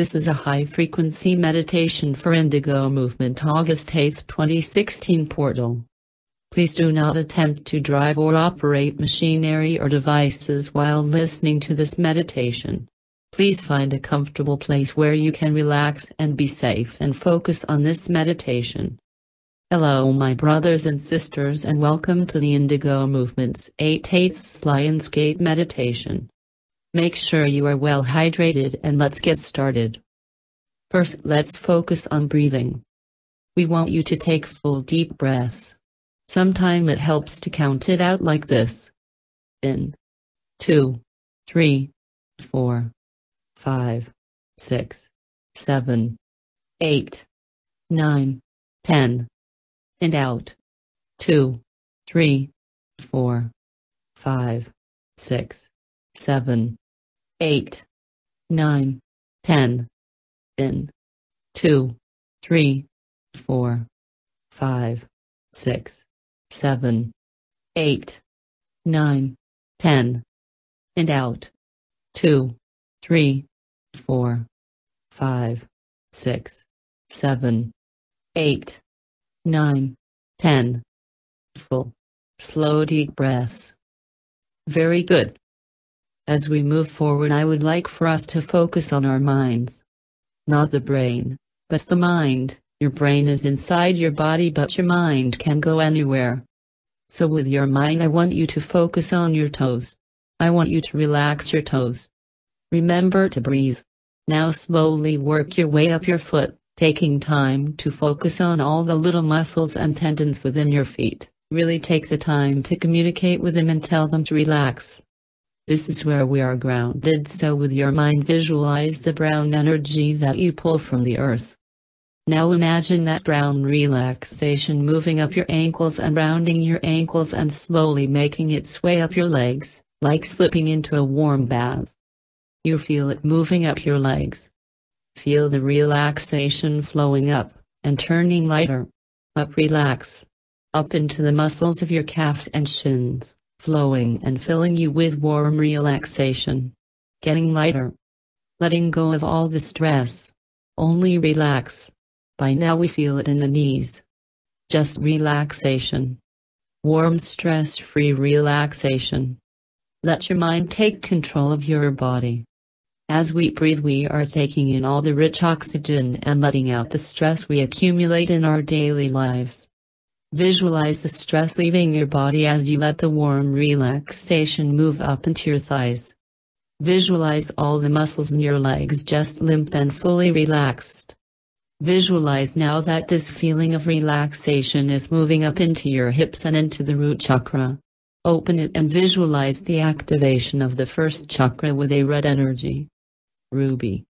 This is a high-frequency meditation for Indigo Movement August 8, 2016 portal. Please do not attempt to drive or operate machinery or devices while listening to this meditation. Please find a comfortable place where you can relax and be safe and focus on this meditation. Hello my brothers and sisters and welcome to the Indigo Movement's 8 Eighths Lionsgate Meditation. Make sure you are well hydrated and let's get started. First let's focus on breathing. We want you to take full deep breaths. Sometime it helps to count it out like this. In. Two. Three. Four. Five. Six. Seven. Eight. Nine. Ten. And out. Two. Three. Four. Five. Six. Seven eight, nine, ten. In two, three, four, five, six, seven, eight, nine, ten. And out. Two, three, four, five, six, seven, eight, nine, ten. Full, slow deep breaths. Very good. As we move forward I would like for us to focus on our minds. Not the brain, but the mind. Your brain is inside your body but your mind can go anywhere. So with your mind I want you to focus on your toes. I want you to relax your toes. Remember to breathe. Now slowly work your way up your foot, taking time to focus on all the little muscles and tendons within your feet. Really take the time to communicate with them and tell them to relax. This is where we are grounded so with your mind visualize the brown energy that you pull from the earth. Now imagine that brown relaxation moving up your ankles and rounding your ankles and slowly making its way up your legs, like slipping into a warm bath. You feel it moving up your legs. Feel the relaxation flowing up, and turning lighter. Up relax. Up into the muscles of your calves and shins flowing and filling you with warm relaxation. Getting lighter. Letting go of all the stress. Only relax. By now we feel it in the knees. Just relaxation. Warm stress-free relaxation. Let your mind take control of your body. As we breathe we are taking in all the rich oxygen and letting out the stress we accumulate in our daily lives. Visualize the stress leaving your body as you let the warm relaxation move up into your thighs. Visualize all the muscles in your legs just limp and fully relaxed. Visualize now that this feeling of relaxation is moving up into your hips and into the root chakra. Open it and visualize the activation of the first chakra with a red energy. Ruby,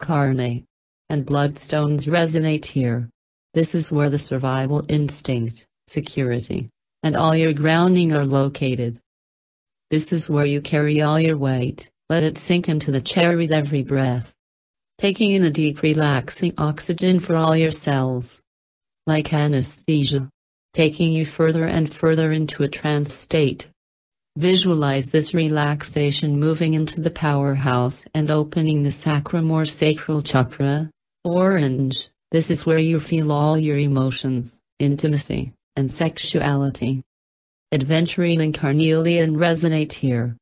garnet, and bloodstones resonate here. This is where the survival instinct, security, and all your grounding are located. This is where you carry all your weight, let it sink into the chair with every breath. Taking in a deep relaxing oxygen for all your cells. Like anesthesia. Taking you further and further into a trance state. Visualize this relaxation moving into the powerhouse and opening the sacrum or sacral chakra, orange, this is where you feel all your emotions, intimacy, and sexuality. Adventurine and carnelian resonate here.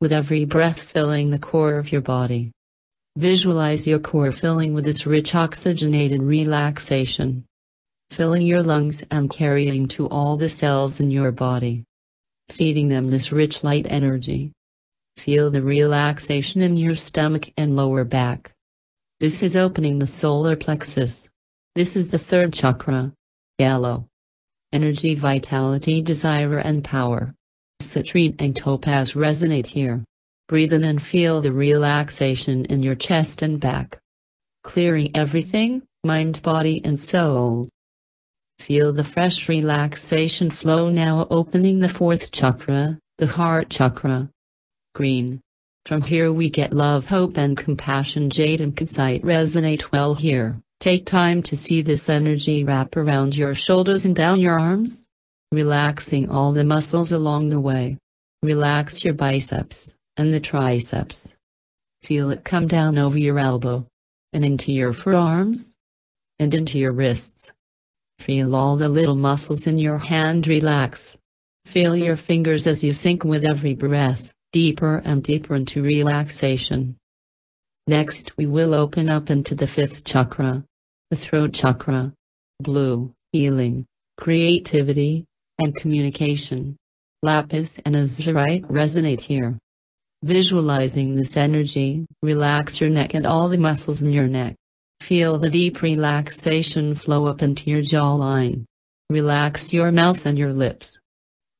With every breath filling the core of your body. Visualize your core filling with this rich oxygenated relaxation. Filling your lungs and carrying to all the cells in your body. Feeding them this rich light energy. Feel the relaxation in your stomach and lower back. This is opening the solar plexus. This is the third chakra. Yellow. Energy, vitality, desire and power. Citrine and topaz resonate here. Breathe in and feel the relaxation in your chest and back. Clearing everything, mind, body and soul. Feel the fresh relaxation flow now opening the fourth chakra, the heart chakra. Green. From here we get love, hope and compassion jade and kunzite resonate well here. Take time to see this energy wrap around your shoulders and down your arms. Relaxing all the muscles along the way. Relax your biceps and the triceps. Feel it come down over your elbow, and into your forearms, and into your wrists. Feel all the little muscles in your hand relax. Feel your fingers as you sink with every breath, deeper and deeper into relaxation. Next we will open up into the fifth chakra, the throat chakra. Blue, healing, creativity, and communication. Lapis and azurite resonate here. Visualizing this energy, relax your neck and all the muscles in your neck. Feel the deep relaxation flow up into your jawline. Relax your mouth and your lips.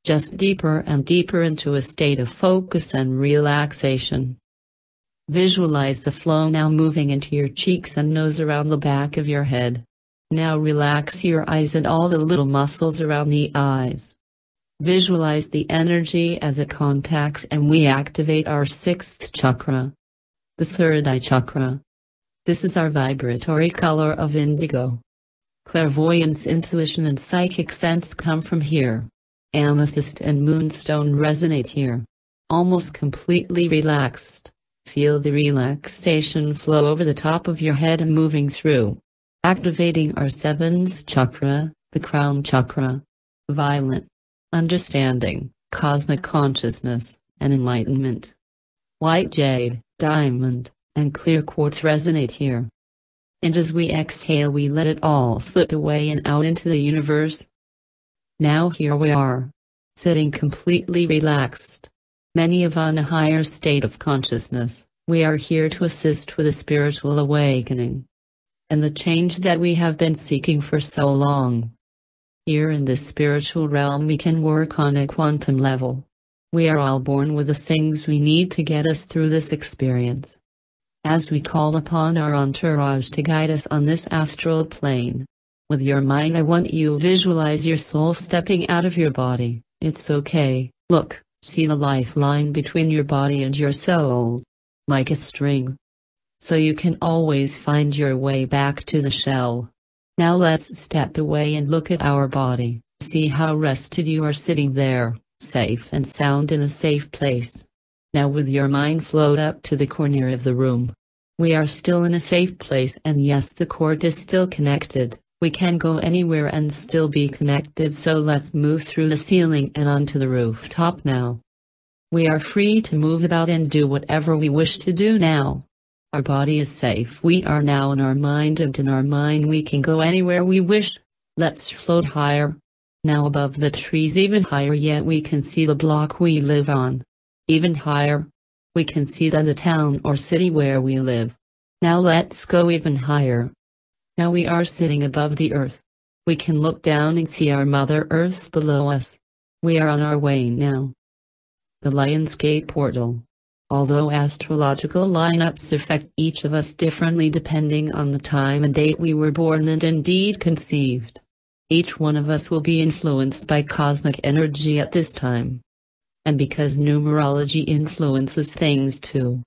Just deeper and deeper into a state of focus and relaxation. Visualize the flow now moving into your cheeks and nose around the back of your head. Now relax your eyes and all the little muscles around the eyes. Visualize the energy as it contacts and we activate our sixth chakra. The third eye chakra. This is our vibratory color of indigo. Clairvoyance, intuition and psychic sense come from here. Amethyst and moonstone resonate here. Almost completely relaxed. Feel the relaxation flow over the top of your head and moving through. Activating our seventh chakra, the crown chakra. Violet. Understanding, cosmic consciousness, and enlightenment. White jade, diamond, and clear quartz resonate here. And as we exhale, we let it all slip away and out into the universe. Now here we are, sitting completely relaxed. Many of on a higher state of consciousness, we are here to assist with a spiritual awakening. And the change that we have been seeking for so long. Here in this spiritual realm we can work on a quantum level. We are all born with the things we need to get us through this experience as we call upon our entourage to guide us on this astral plane. With your mind I want you visualize your soul stepping out of your body, it's okay, look, see the lifeline between your body and your soul. Like a string. So you can always find your way back to the shell. Now let's step away and look at our body, see how rested you are sitting there, safe and sound in a safe place. Now with your mind float up to the corner of the room. We are still in a safe place and yes the cord is still connected, we can go anywhere and still be connected so let's move through the ceiling and onto the rooftop now. We are free to move about and do whatever we wish to do now. Our body is safe we are now in our mind and in our mind we can go anywhere we wish. Let's float higher. Now above the trees even higher yet we can see the block we live on. Even higher. We can see the town or city where we live. Now let's go even higher. Now we are sitting above the earth. We can look down and see our Mother Earth below us. We are on our way now. The Lion's Gate Portal. Although astrological lineups affect each of us differently depending on the time and date we were born and indeed conceived, each one of us will be influenced by cosmic energy at this time and because numerology influences things too.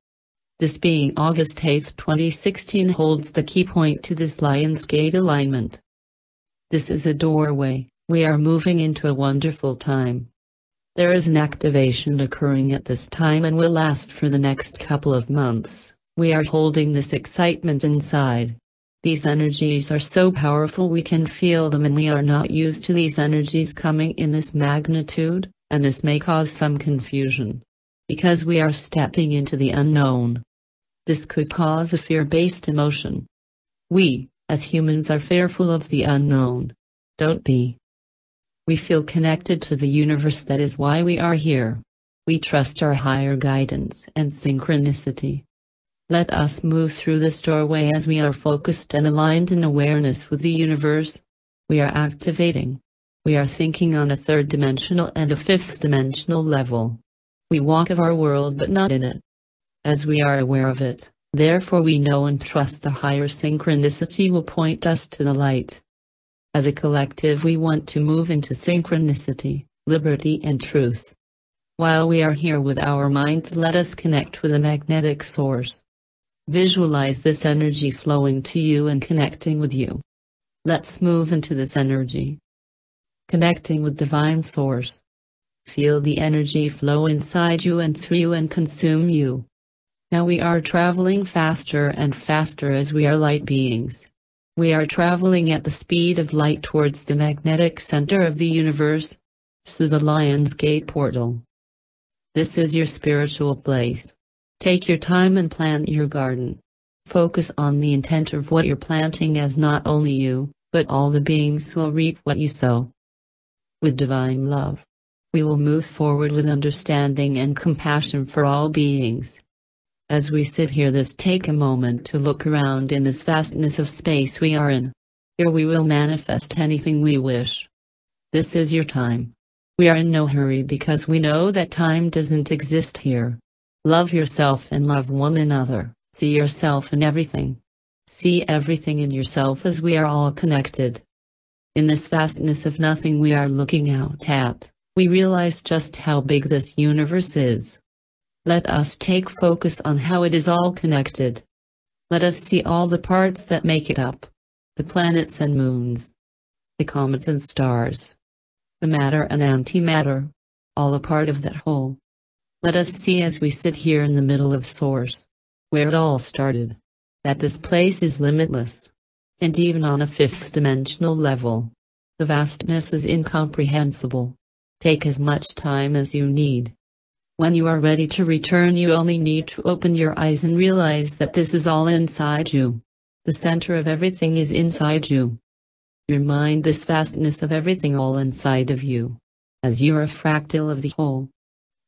This being August 8, 2016 holds the key point to this Lion's Gate alignment. This is a doorway, we are moving into a wonderful time. There is an activation occurring at this time and will last for the next couple of months. We are holding this excitement inside. These energies are so powerful we can feel them and we are not used to these energies coming in this magnitude and this may cause some confusion. Because we are stepping into the unknown. This could cause a fear-based emotion. We, as humans are fearful of the unknown. Don't be. We feel connected to the universe that is why we are here. We trust our higher guidance and synchronicity. Let us move through this doorway as we are focused and aligned in awareness with the universe. We are activating we are thinking on a third dimensional and a fifth dimensional level. We walk of our world but not in it. As we are aware of it, therefore we know and trust the higher synchronicity will point us to the light. As a collective we want to move into synchronicity, liberty and truth. While we are here with our minds let us connect with a magnetic source. Visualize this energy flowing to you and connecting with you. Let's move into this energy connecting with divine source. Feel the energy flow inside you and through you and consume you. Now we are traveling faster and faster as we are light beings. We are traveling at the speed of light towards the magnetic center of the universe, through the Lion's Gate portal. This is your spiritual place. Take your time and plant your garden. Focus on the intent of what you're planting as not only you, but all the beings will reap what you sow. With divine love, we will move forward with understanding and compassion for all beings. As we sit here this take a moment to look around in this vastness of space we are in. Here we will manifest anything we wish. This is your time. We are in no hurry because we know that time doesn't exist here. Love yourself and love one another. See yourself in everything. See everything in yourself as we are all connected. In this vastness of nothing we are looking out at, we realize just how big this universe is. Let us take focus on how it is all connected. Let us see all the parts that make it up. The planets and moons. The comets and stars. The matter and antimatter. All a part of that whole. Let us see as we sit here in the middle of Source. Where it all started. That this place is limitless. And even on a fifth dimensional level. The vastness is incomprehensible. Take as much time as you need. When you are ready to return you only need to open your eyes and realize that this is all inside you. The center of everything is inside you. Your mind this vastness of everything all inside of you. As you are a fractal of the whole.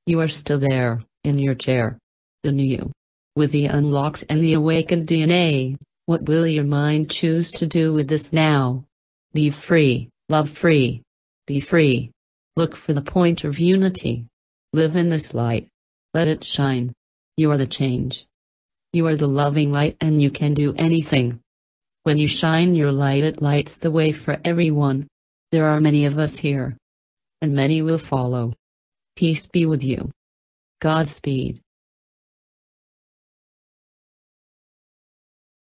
You are still there, in your chair. The new you. With the unlocks and the awakened DNA, what will your mind choose to do with this now? Be free, love free. Be free. Look for the point of unity. Live in this light. Let it shine. You are the change. You are the loving light and you can do anything. When you shine your light it lights the way for everyone. There are many of us here. And many will follow. Peace be with you. Godspeed.